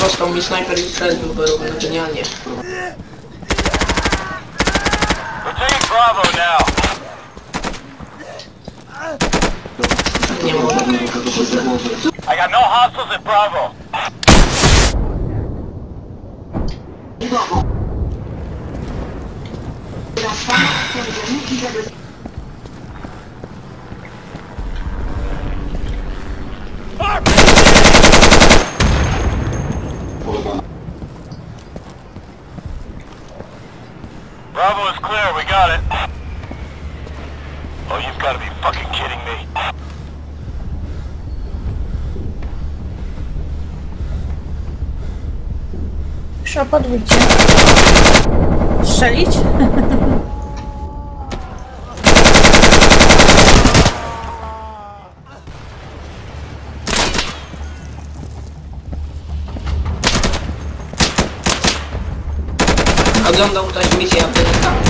Został mi snajper i strzelił, bo robię genialnie. Bravo now. I got no hostiles at Bravo. Bravo is clear, we got it. Oh, you've got to be fucking kidding me. Trzeba podwójcie. Strzelić? agora não vontade de me.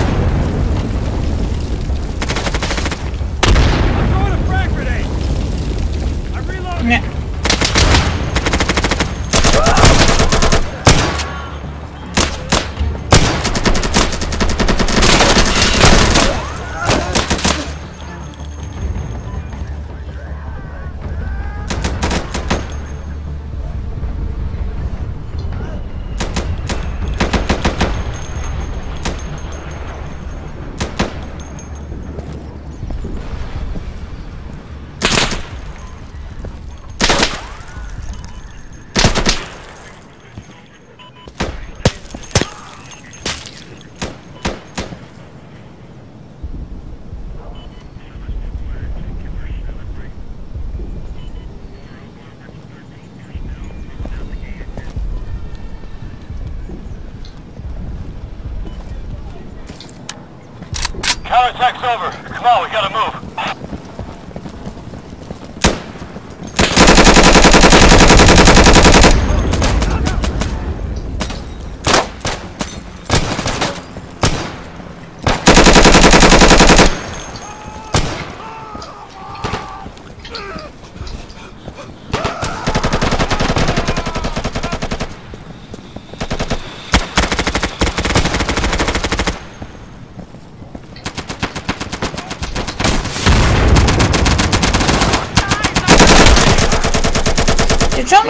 Counterattack's over. Come on, we gotta move.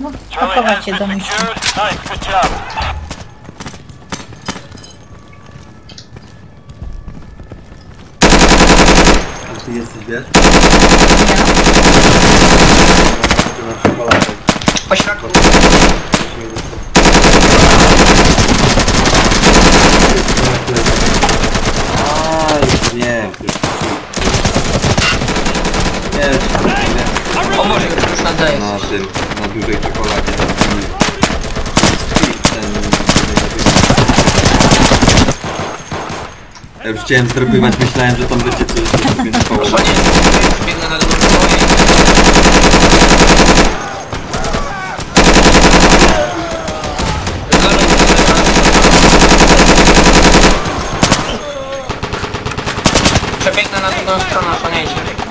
No, pakować się do. A ty jesteś, wiesz? Po środku. Aj, nie. Nie, nie. O Boże, już nadaje. Na tym, dużej czekoladzie. Ten... Ja już chciałem zdrobywać, myślałem, że tam będzie coś koło. Osłonię, już biegnę na drugą. Przebiegnę na drugą stronę, osłaniajcie. Heads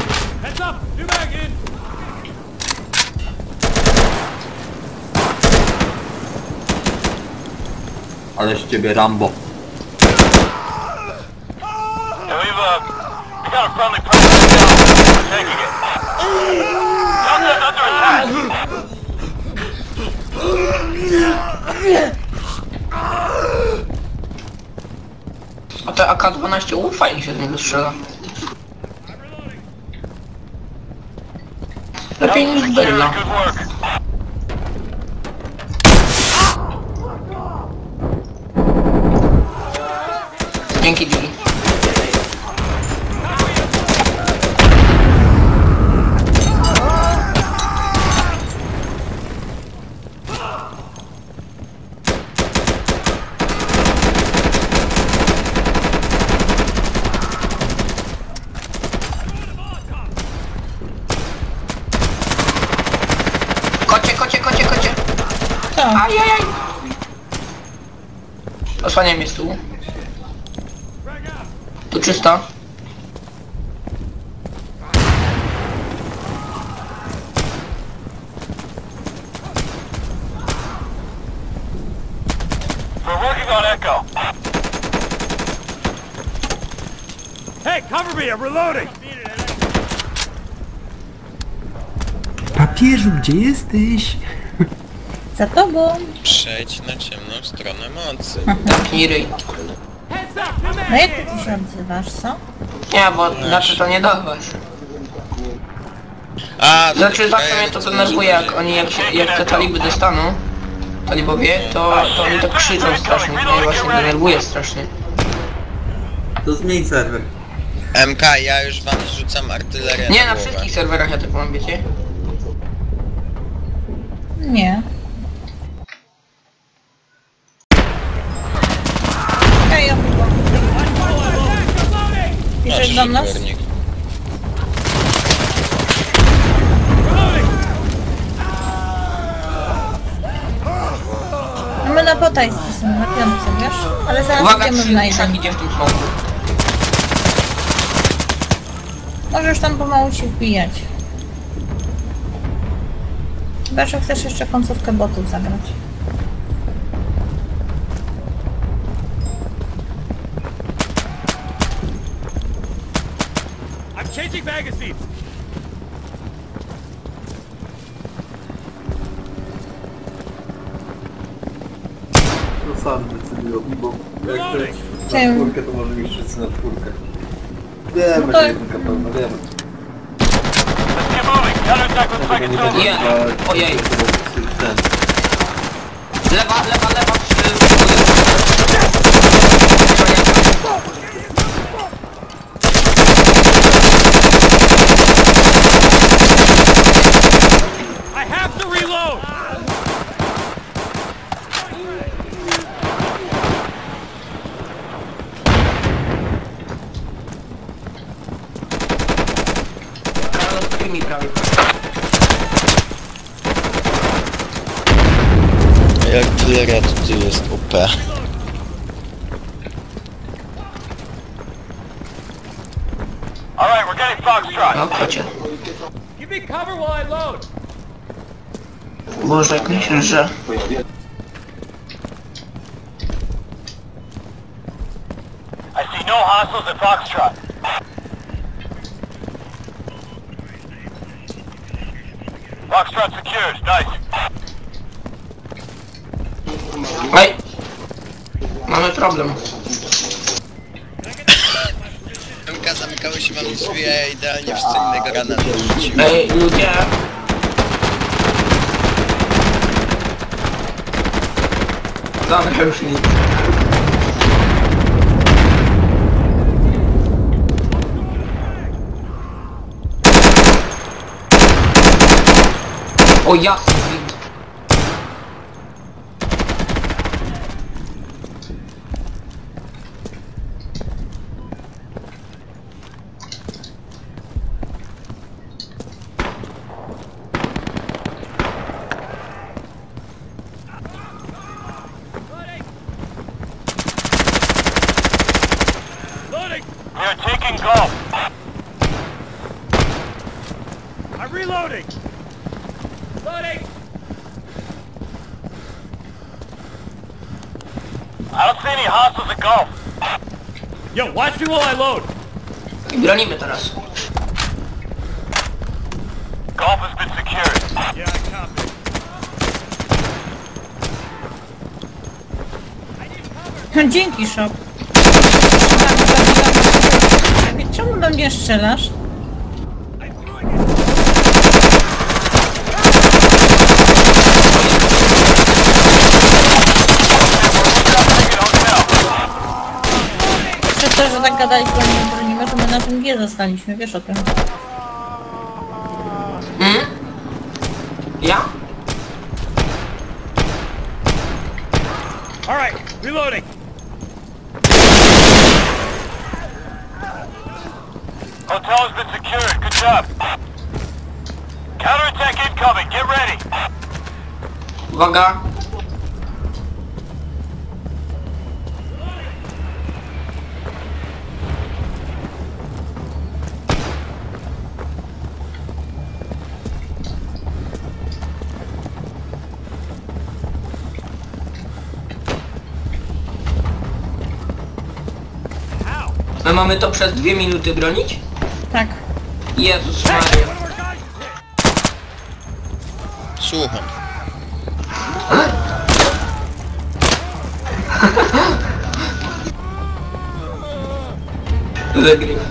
Ale z ciebie Rambo. A te AK-12 u, fajnie się z niego strzela. Lepiej niż Delta Osłaniaj mnie z tyłu. Tu Echo. Hey, cover me! I'm reloading! Papieżu, gdzie jesteś? Za tobą. Przejdź na ciemną stronę mocy. Zamknij ryj. No jak ty się odzywasz, co? Nie, bo znaczy to nie do was. A, to Znaczy zawsze mnie to co denerwuje, jak oni, jak, się, jak te taliby dostaną, talibowie, to, to oni tak krzyczą strasznie, to mnie właśnie denerwuje strasznie. To zmień serwer. MK, ja już wam zrzucam artylerię Nie, na na głowę. wszystkich serwerach ja tak mam, wiecie? Nie. Do nas? Szybiernik. No my na są, na piątce, wiesz? Ale zaraz Uwaga, idziemy idzie w tym smoku. Możesz tam pomału się wbijać. Chyba, że chcesz jeszcze końcówkę botów zagrać. Changing magazines! To sam decydują, bo jak chcesz na czwórkę, to może mieć wszyscy na czwórkę. Wiemy, No że jedynka pełna, wiemy. Nie. będę Ojej. Lewa, lewa, lewa, All right, we're getting Foxtrot. No, kocie. Give me cover while I load! Boże, jak myślisz, że... I see no hostiles at Foxtrot. Foxtrot secured. Nice. Ej! Mamy problem. Się wam drzwi, a ja idealnie w co innego rana dorzuciłem. Ej, ludzie! Dobra, już nic. O jasny reloading! Loading! I don't see any hostiles at golf. Yo, watch me while I load! I bronimy teraz. Golf has been secured. Yeah, I copy. Dzięki, Shop. Czemu do mnie strzelasz? Tak gadaliśmy, że nie bronimy, to my na tym G zostaliśmy, wiesz o tym. Hmm? Ja? Alright, reloading! Hotel has been secured. Good job. Counterattack incoming. Get ready. Uwaga! Mamy to przez dwie minuty bronić? Tak. Jezus Maria. Słucham. Wygrywa.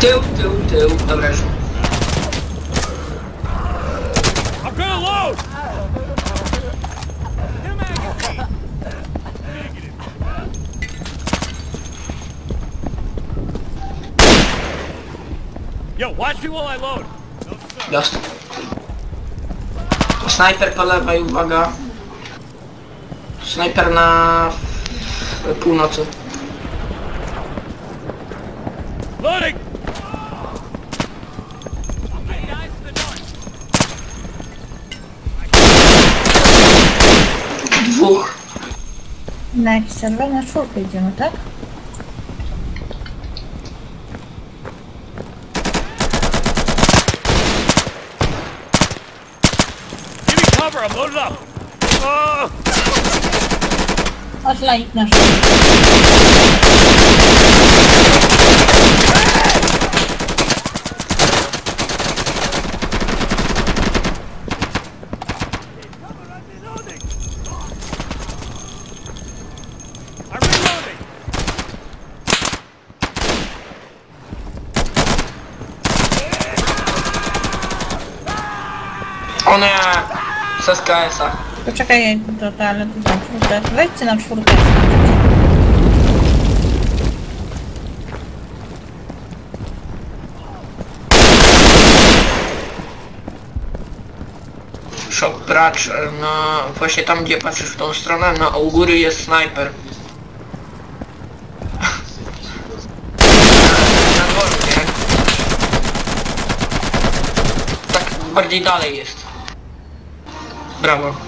Tył, tył, tył. Dobra, już. I'm gonna load! Yo, watch me while I load. Dostał. Snajper po lewej, uwaga. Snajper na północy. Loading! Dwóch. Na jakiś serwer na czwórkę idziemy, tak? Cover, I'm loaded up. Oh, Chodź laik nasz. I'm reloading. O nie! Z SKS-a. Poczekaj, do toalety na czwórkę. Wejdźcie na czwórkę. Szok bracz, e, no właśnie tam gdzie patrzysz w tą stronę, no u góry jest snajper. Na dworze? Tak bardziej dalej jest. Bravo.